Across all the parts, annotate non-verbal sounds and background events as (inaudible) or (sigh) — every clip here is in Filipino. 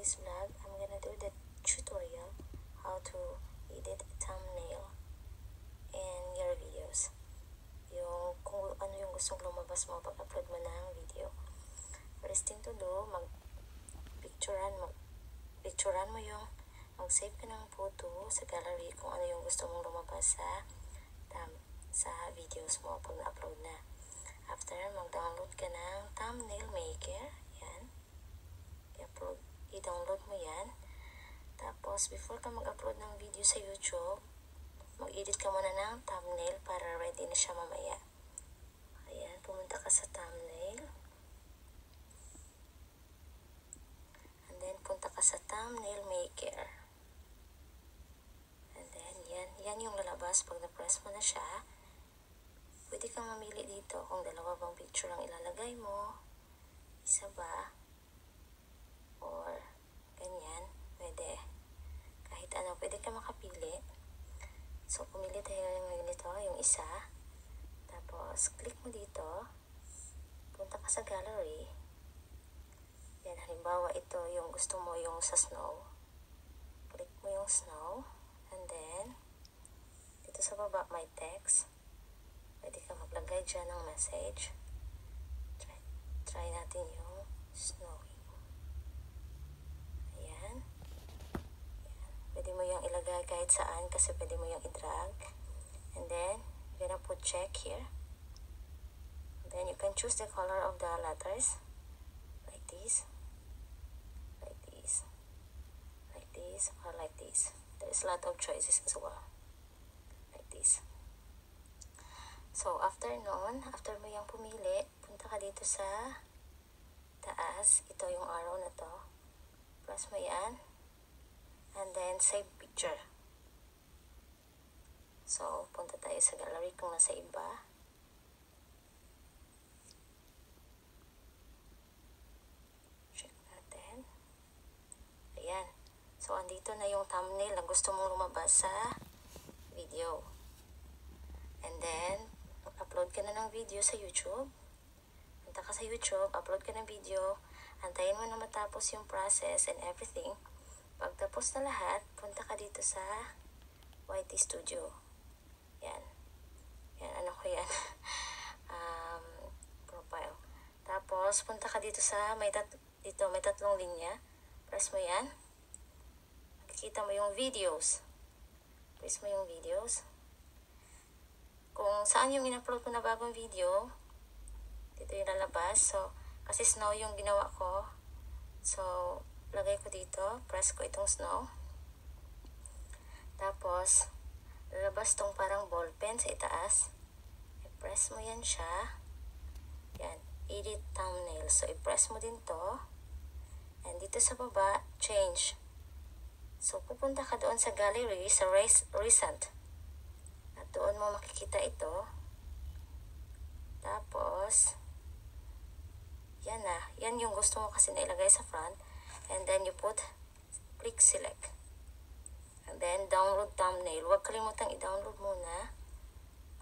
this vlog, I'm gonna do the tutorial how to edit thumbnail in your videos. Yung kung ano yung gustong lumabas mo pag upload mo ng video. First thing to do, mag picturean mo picturean mo yung mag-save ka ng photo sa gallery kung ano yung gusto mong lumabas sa tam, sa videos mo pag na-upload na. After, mag-download ka ng thumbnail maker. Yan. I-upload, i-download mo yan. Tapos, before ka mag-upload ng video sa YouTube, mag-edit ka muna ng thumbnail para ready na siya mamaya. Ayan, pumunta ka sa thumbnail. And then, punta ka sa thumbnail maker. And then, yan, yan yung lalabas pag na-press mo na siya. Pwede kang mamili dito kung dalawa bang picture ang ilalagay mo. Isa ba? Or ganyan. Pwede. Kahit ano, pwede ka makapili. So, pumili tayo ng ganito, yung isa. Tapos, click mo dito. Punta ka sa gallery. Yan, halimbawa ito yung gusto mo yung sa snow. Click mo yung snow. And then, dito sa baba, may text. Pwede ka maglagay dyan ng message. Try, try natin yung snowy. Ayan. Ayan. Pwede mo yung ilagay kahit saan kasi pwede mo yung i-drag. And then, gonna put check here. Then you can choose the color of the letters. Like this. Like this. Like this or like this. There's a lot of choices as well. Like this. So, after nun, after mo yung pumili, punta ka dito sa taas. Ito yung arrow na to. Press mo yan. And then, save picture. So, punta tayo sa gallery kung nasa iba. Check natin. Ayan. So, andito na yung thumbnail na gusto mong lumabas sa video. And then, upload ka na ng video sa YouTube. Punta ka sa YouTube, upload ka ng video. Antayin mo na matapos yung process and everything. Pagtapos na lahat, punta ka dito sa YT Studio. Yan. Ano ko yan? (laughs) um, profile. Tapos, punta ka dito sa, may, tat, dito, may tatlong linya. Press mo yan. Makikita mo yung videos. Press mo yung videos kung saan yung in-upload ko na bagong video, dito yung lalabas. So, kasi snow yung ginawa ko. So, lagay ko dito, press ko itong snow. Tapos, lalabas tong pen sa itaas. I-press mo yan siya. Yan, edit thumbnail. So, i-press mo din to. And dito sa baba, change. So, pupunta ka doon sa gallery, sa recent doon mo makikita ito. Tapos, yan na. Yan yung gusto mo kasi na ilagay sa front. And then you put, click select. And then download thumbnail. Huwag kalimutang i-download muna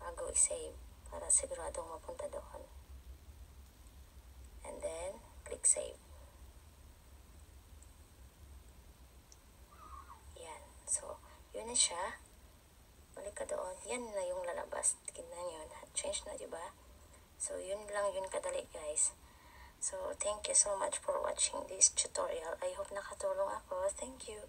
bago i-save para siguradong mapunta doon. And then, click save. Yan. So, yun na siya balik ka doon, yan na yung lalabas. Tignan yun. Change na, diba? So, yun lang yun kadali, guys. So, thank you so much for watching this tutorial. I hope nakatulong ako. Thank you.